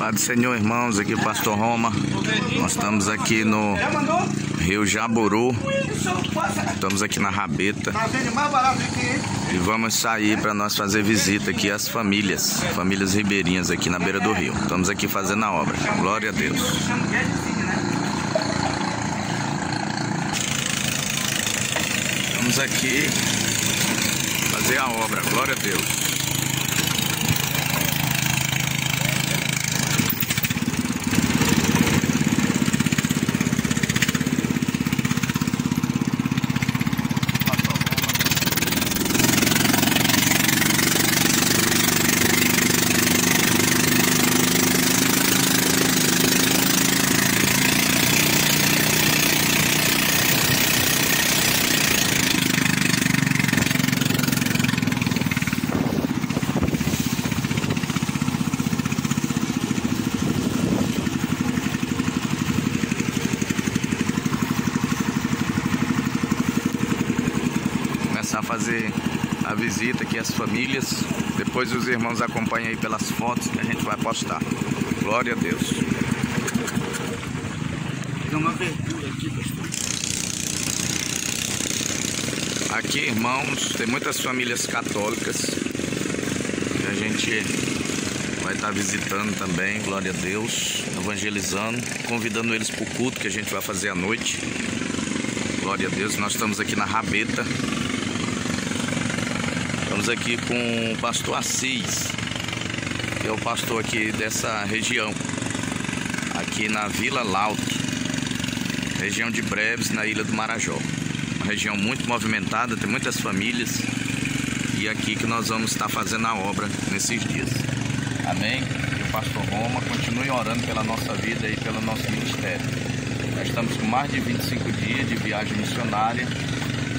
Pai do Senhor, irmãos, aqui o Pastor Roma. Nós estamos aqui no Rio Jaburu. Estamos aqui na Rabeta. E vamos sair para nós fazer visita aqui às famílias, famílias ribeirinhas aqui na beira do rio. Estamos aqui fazendo a obra. Glória a Deus. Vamos aqui fazer a obra. Glória a Deus. Fazer a visita aqui às famílias. Depois os irmãos acompanham aí pelas fotos que a gente vai postar. Glória a Deus. Tem uma abertura aqui, pastor. Aqui, irmãos, tem muitas famílias católicas que a gente vai estar visitando também, glória a Deus, evangelizando, convidando eles para o culto que a gente vai fazer à noite. Glória a Deus, nós estamos aqui na Rabeta. Estamos aqui com o pastor Assis, que é o pastor aqui dessa região, aqui na Vila Lauto, região de Breves, na Ilha do Marajó. Uma região muito movimentada, tem muitas famílias e é aqui que nós vamos estar fazendo a obra nesses dias. Amém? E o pastor Roma continue orando pela nossa vida e pelo nosso ministério. Nós estamos com mais de 25 dias de viagem missionária,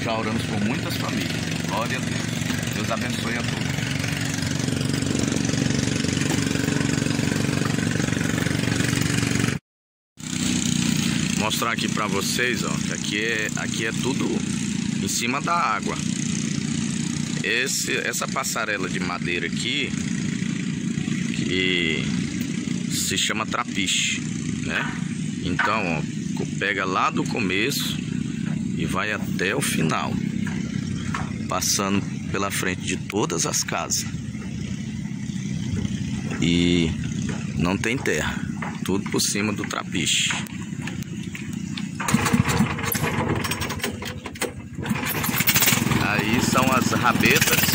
já oramos por muitas famílias. Glória a Deus. Deus abençoe a todos. Mostrar aqui para vocês, ó, que aqui é, aqui é tudo em cima da água. Esse, essa passarela de madeira aqui, que se chama trapiche, né? Então, ó, pega lá do começo e vai até o final, passando pela frente de todas as casas. E não tem terra, tudo por cima do trapiche. Aí são as rabetas.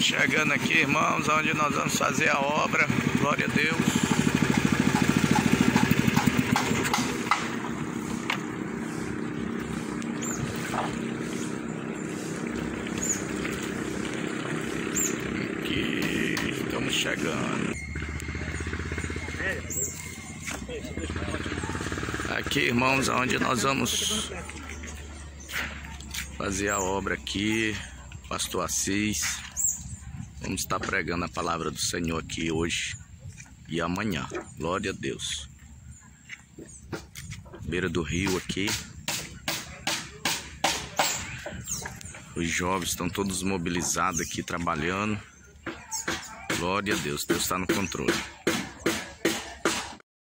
Chegando aqui, irmãos, onde nós vamos fazer a obra. Glória a Deus. Aqui, estamos chegando. Aqui, irmãos, onde nós vamos fazer a obra aqui, Pastor Assis. Vamos estar pregando a palavra do Senhor aqui hoje e amanhã. Glória a Deus. Beira do rio aqui. Os jovens estão todos mobilizados aqui trabalhando. Glória a Deus, Deus está no controle.